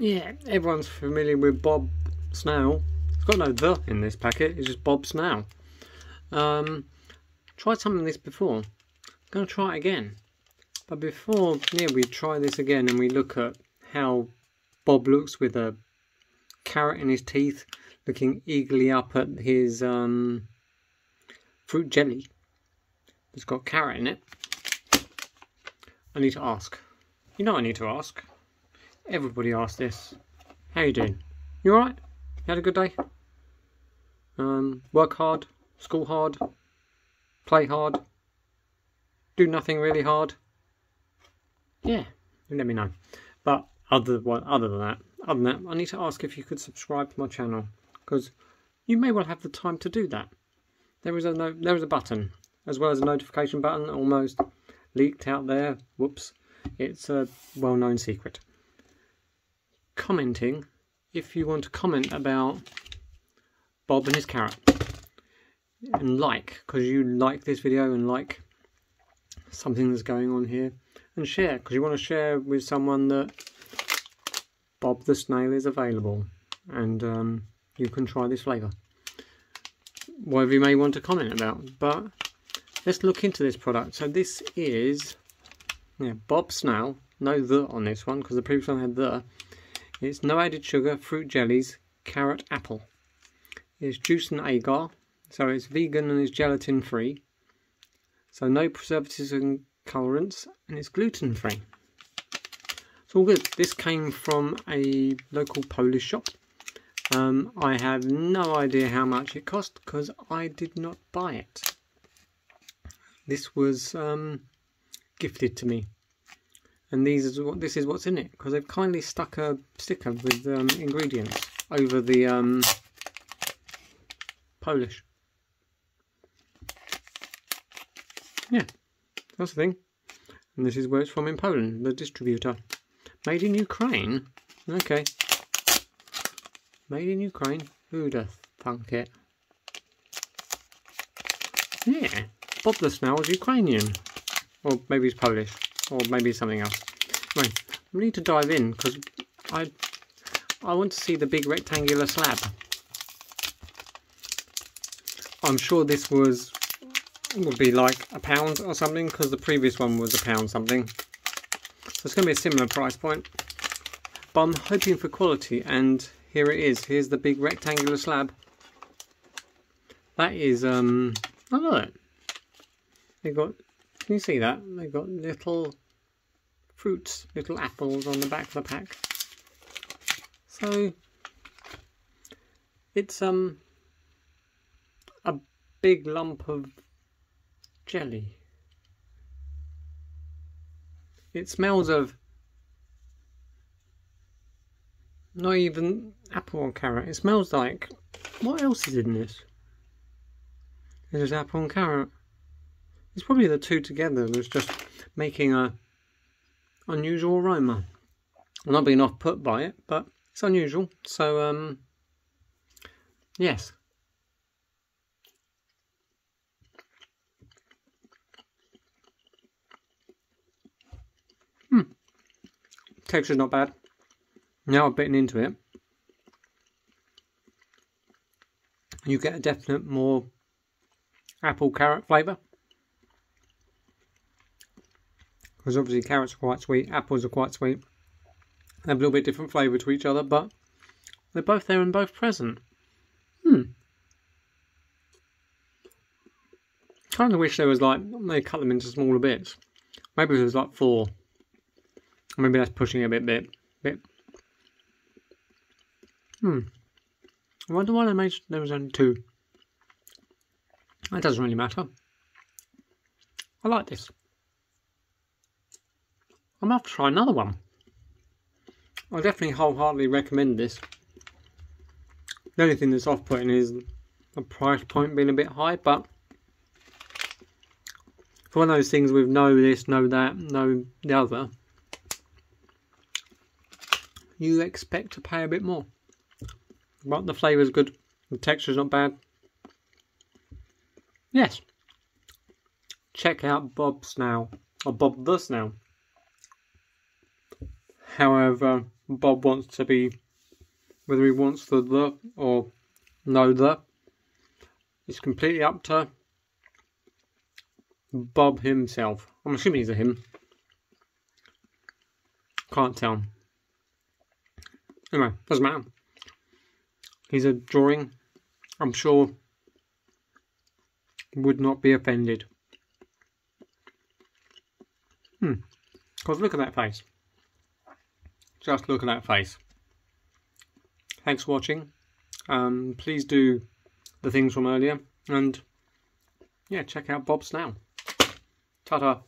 yeah, everyone's familiar with Bob Snail. It's got no the in this packet, it's just Bob Snail. Um, tried something this before. I'm going to try it again. But before yeah, we try this again and we look at how Bob looks with a carrot in his teeth, looking eagerly up at his um, fruit jelly. It's got carrot in it. I need to ask. You know I need to ask. Everybody asks this. How you doing? You alright? You had a good day? Um, work hard? School hard? Play hard? Do nothing really hard? Yeah, let me know. But other other than that, other than that, I need to ask if you could subscribe to my channel because you may well have the time to do that. There is a no, there is a button as well as a notification button almost leaked out there. Whoops, it's a well-known secret. Commenting, if you want to comment about Bob and his carrot, and like because you like this video and like something that's going on here, and share because you want to share with someone that Bob the Snail is available and um, you can try this flavour. Whatever you may want to comment about, but let's look into this product. So this is yeah, Bob Snail, no the on this one because the previous one had the. It's no added sugar, fruit jellies, carrot, apple. It's juice and agar, so it's vegan and it's gelatin free. So no preservatives and colorants, and it's gluten free. It's all good. This came from a local Polish shop. Um, I have no idea how much it cost because I did not buy it. This was um, gifted to me, and these is what this is what's in it because they've kindly stuck a sticker with um, ingredients over the um, Polish. Yeah, that's the thing. And this is where it's from in Poland, the distributor. Made in Ukraine? Okay. Made in Ukraine? Who'd have thunk it? Yeah, Bob the Snail is Ukrainian. Or maybe he's Polish. Or maybe something else. Right, we need to dive in because I I want to see the big rectangular slab. I'm sure this was would be like a pound or something because the previous one was a pound something. So it's going to be a similar price point. But I'm hoping for quality and here it is. Here's the big rectangular slab. That is, um, I love it. They got, can you see that? They've got little fruits, little apples on the back of the pack. So, it's, um, a big lump of jelly. It smells of not even apple or carrot. It smells like what else is in this? There's apple and carrot. It's probably the two together that's just making a unusual aroma. I'm not being off put by it, but it's unusual. So um yes. Hmm. Texture's not bad. Now I've bitten into it, you get a definite more apple carrot flavour. Because obviously carrots are quite sweet, apples are quite sweet. They have a little bit different flavour to each other, but they're both there and both present. Hmm. Kind of wish there was like, they cut them into smaller bits. Maybe there was like four Maybe that's pushing it a bit, bit, bit. Hmm. I wonder why they made there was only two. That doesn't really matter. I like this. I'm have to try another one. I definitely wholeheartedly recommend this. The only thing that's off-putting is the price point being a bit high, but for one of those things with no this, no that, no the other, you expect to pay a bit more. But the flavour is good. The texture is not bad. Yes. Check out Bob Snail, Or Bob Snail. However Bob wants to be, whether he wants the the or no the, it's completely up to Bob himself. I'm assuming he's a him. Can't tell. Anyway, doesn't matter. He's a drawing. I'm sure would not be offended. Hmm. Because look at that face. Just look at that face. Thanks for watching. Um, please do the things from earlier. And yeah, check out Bob Snail. Ta-ta.